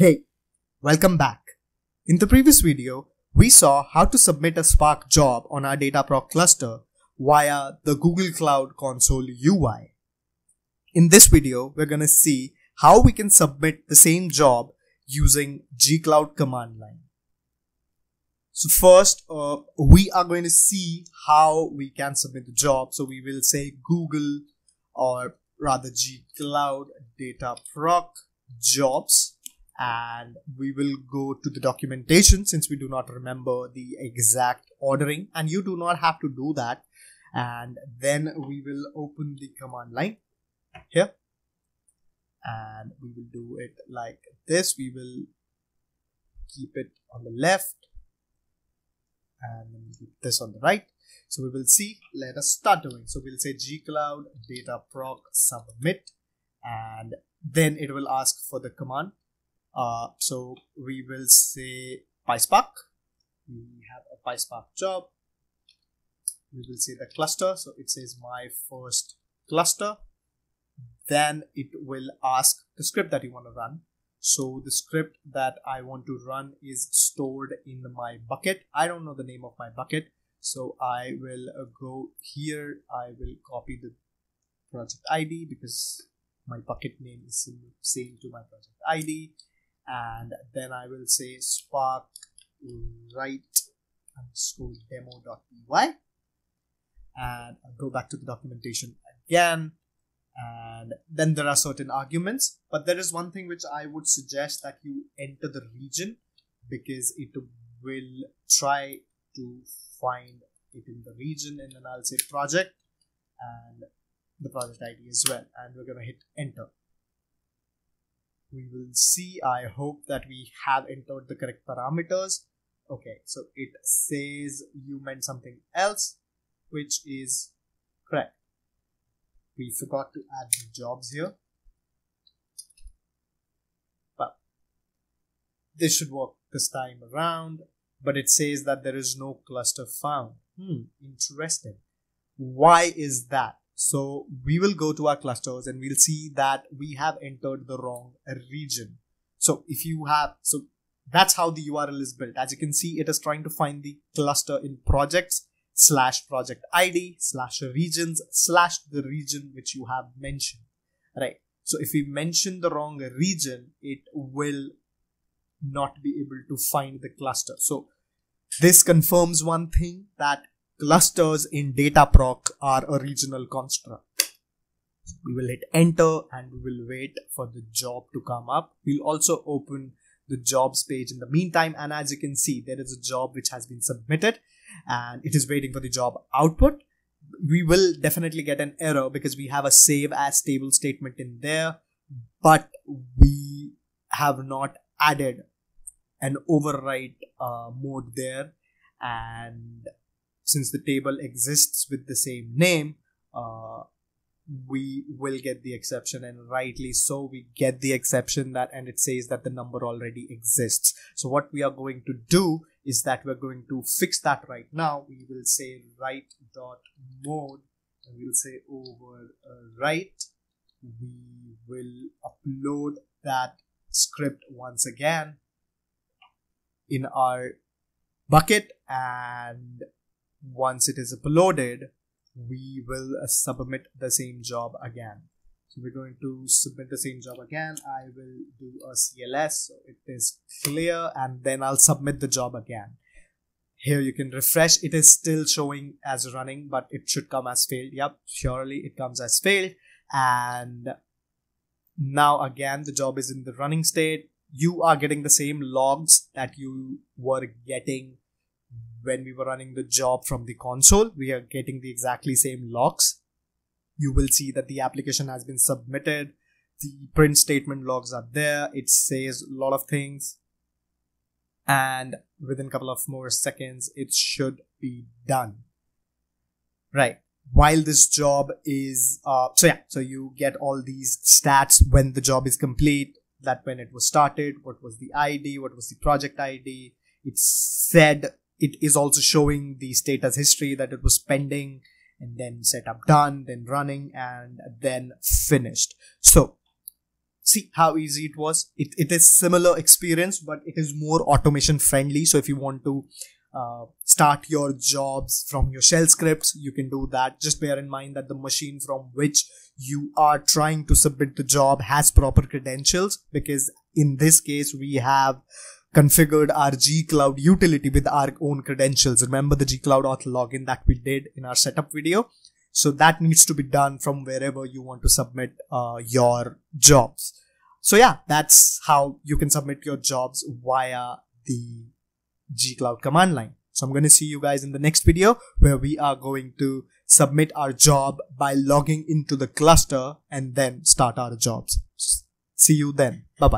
Hey, welcome back. In the previous video, we saw how to submit a Spark job on our Dataproc cluster via the Google Cloud Console UI. In this video, we're going to see how we can submit the same job using gcloud command line. So first, uh, we are going to see how we can submit the job. So we will say Google or rather gcloud dataproc jobs and we will go to the documentation since we do not remember the exact ordering. And you do not have to do that. And then we will open the command line here. And we will do it like this. We will keep it on the left. And this on the right. So we will see let us start doing. So we'll say gcloud data proc submit. And then it will ask for the command uh, so we will say PySpark. We have a PySpark job. We will say the cluster. So it says my first cluster. Then it will ask the script that you want to run. So the script that I want to run is stored in my bucket. I don't know the name of my bucket. So I will uh, go here. I will copy the project ID because my bucket name is same to my project ID and then I will say spark write underscore demo.py and I'll go back to the documentation again. And then there are certain arguments but there is one thing which I would suggest that you enter the region because it will try to find it in the region and then I'll say project and the project ID as well. And we're gonna hit enter we will see. I hope that we have entered the correct parameters. Okay so it says you meant something else which is correct. We forgot to add the jobs here. But this should work this time around but it says that there is no cluster found. Hmm interesting. Why is that so we will go to our clusters and we'll see that we have entered the wrong region. So if you have, so that's how the URL is built. As you can see, it is trying to find the cluster in projects slash project ID slash regions slash the region which you have mentioned, right? So if we mention the wrong region, it will not be able to find the cluster. So this confirms one thing that clusters in Dataproc are a regional construct. We will hit enter and we will wait for the job to come up. We'll also open the jobs page in the meantime and as you can see there is a job which has been submitted and it is waiting for the job output. We will definitely get an error because we have a save as table statement in there but we have not added an overwrite uh, mode there and since the table exists with the same name, uh, we will get the exception and rightly so we get the exception that and it says that the number already exists. So what we are going to do is that we're going to fix that right now. We will say write dot mode and we'll say over write we will upload that script once again in our bucket and once it is uploaded, we will uh, submit the same job again. So we're going to submit the same job again. I will do a CLS so it is clear and then I'll submit the job again. Here you can refresh. It is still showing as running, but it should come as failed. Yep, surely it comes as failed. And now again, the job is in the running state. You are getting the same logs that you were getting when we were running the job from the console, we are getting the exactly same logs. You will see that the application has been submitted. The print statement logs are there. It says a lot of things. And within a couple of more seconds, it should be done. Right. While this job is, uh, so yeah, so you get all these stats when the job is complete, that when it was started, what was the ID, what was the project ID, it said it is also showing the status history that it was pending and then setup done, then running and then finished. So see how easy it was. It, it is similar experience but it is more automation friendly. So if you want to uh, start your jobs from your shell scripts you can do that. Just bear in mind that the machine from which you are trying to submit the job has proper credentials because in this case we have configured our gcloud utility with our own credentials. Remember the gcloud auth login that we did in our setup video? So that needs to be done from wherever you want to submit uh, your jobs. So yeah that's how you can submit your jobs via the gcloud command line. So i'm going to see you guys in the next video where we are going to submit our job by logging into the cluster and then start our jobs. See you then. Bye bye